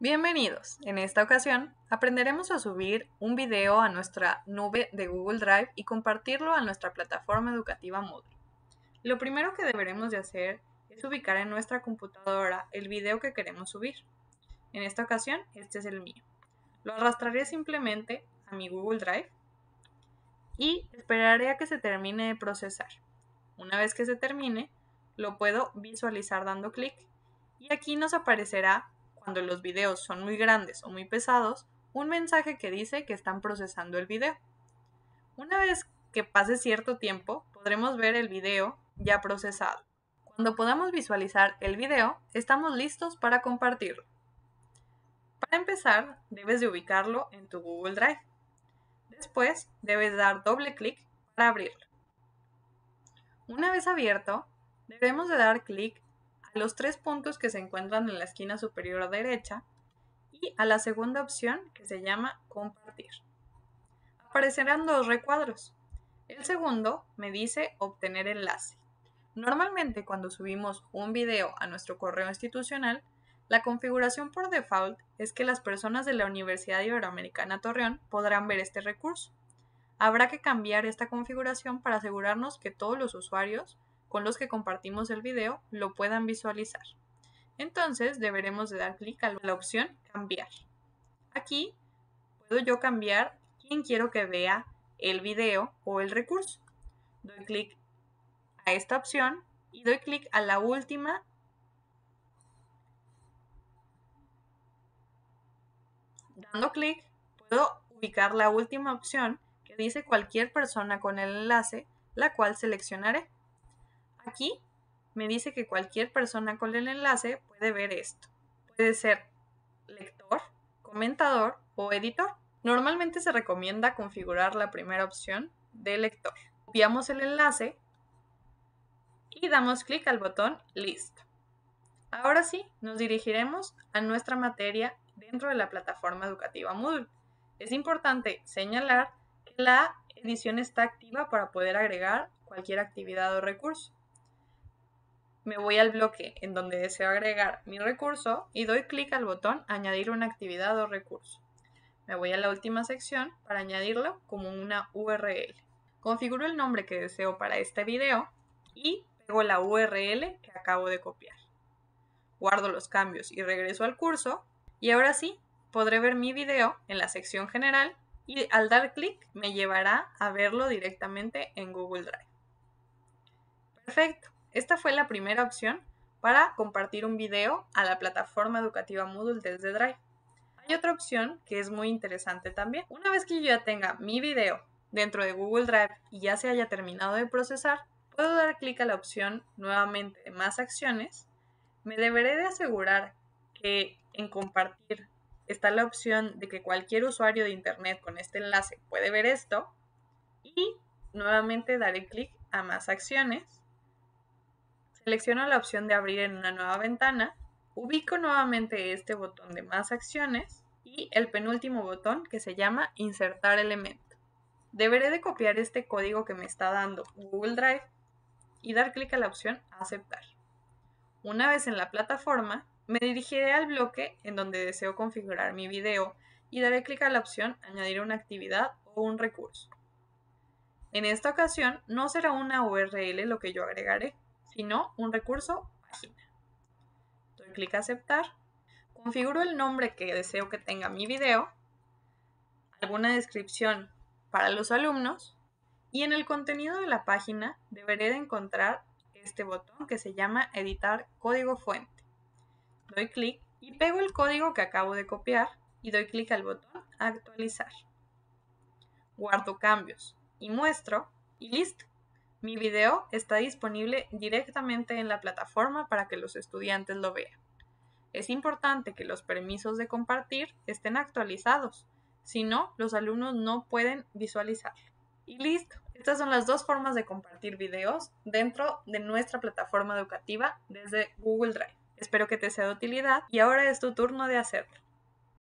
Bienvenidos. En esta ocasión aprenderemos a subir un video a nuestra nube de Google Drive y compartirlo a nuestra plataforma educativa Moodle. Lo primero que deberemos de hacer es ubicar en nuestra computadora el video que queremos subir. En esta ocasión, este es el mío. Lo arrastraré simplemente a mi Google Drive y esperaré a que se termine de procesar. Una vez que se termine, lo puedo visualizar dando clic y aquí nos aparecerá cuando los videos son muy grandes o muy pesados, un mensaje que dice que están procesando el video. Una vez que pase cierto tiempo, podremos ver el video ya procesado. Cuando podamos visualizar el video, estamos listos para compartirlo. Para empezar, debes de ubicarlo en tu Google Drive. Después, debes dar doble clic para abrirlo. Una vez abierto, debemos de dar clic los tres puntos que se encuentran en la esquina superior derecha y a la segunda opción que se llama compartir. Aparecerán dos recuadros. El segundo me dice obtener enlace. Normalmente cuando subimos un video a nuestro correo institucional, la configuración por default es que las personas de la Universidad Iberoamericana Torreón podrán ver este recurso. Habrá que cambiar esta configuración para asegurarnos que todos los usuarios con los que compartimos el video lo puedan visualizar. Entonces deberemos de dar clic a la opción cambiar. Aquí puedo yo cambiar quién quiero que vea el video o el recurso. Doy clic a esta opción y doy clic a la última Dando clic puedo ubicar la última opción que dice cualquier persona con el enlace, la cual seleccionaré. Aquí me dice que cualquier persona con el enlace puede ver esto. Puede ser lector, comentador o editor. Normalmente se recomienda configurar la primera opción de lector. Copiamos el enlace y damos clic al botón Listo. Ahora sí, nos dirigiremos a nuestra materia dentro de la plataforma educativa Moodle. Es importante señalar que la edición está activa para poder agregar cualquier actividad o recurso me voy al bloque en donde deseo agregar mi recurso y doy clic al botón Añadir una actividad o recurso. Me voy a la última sección para añadirlo como una URL. Configuro el nombre que deseo para este video y pego la URL que acabo de copiar. Guardo los cambios y regreso al curso y ahora sí podré ver mi video en la sección general y al dar clic me llevará a verlo directamente en Google Drive. Perfecto. Esta fue la primera opción para compartir un video a la plataforma educativa Moodle desde Drive. Hay otra opción que es muy interesante también. Una vez que yo ya tenga mi video dentro de Google Drive y ya se haya terminado de procesar, puedo dar clic a la opción nuevamente de más acciones. Me deberé de asegurar que en compartir está la opción de que cualquier usuario de internet con este enlace puede ver esto y nuevamente daré clic a más acciones Selecciono la opción de abrir en una nueva ventana, ubico nuevamente este botón de más acciones y el penúltimo botón que se llama insertar elemento. Deberé de copiar este código que me está dando Google Drive y dar clic a la opción aceptar. Una vez en la plataforma, me dirigiré al bloque en donde deseo configurar mi video y daré clic a la opción añadir una actividad o un recurso. En esta ocasión no será una URL lo que yo agregaré, sino un recurso página. Doy clic a aceptar. Configuro el nombre que deseo que tenga mi video, alguna descripción para los alumnos y en el contenido de la página deberé de encontrar este botón que se llama editar código fuente. Doy clic y pego el código que acabo de copiar y doy clic al botón actualizar. Guardo cambios y muestro y listo. Mi video está disponible directamente en la plataforma para que los estudiantes lo vean. Es importante que los permisos de compartir estén actualizados, si no, los alumnos no pueden visualizarlo. Y listo, estas son las dos formas de compartir videos dentro de nuestra plataforma educativa desde Google Drive. Espero que te sea de utilidad y ahora es tu turno de hacerlo.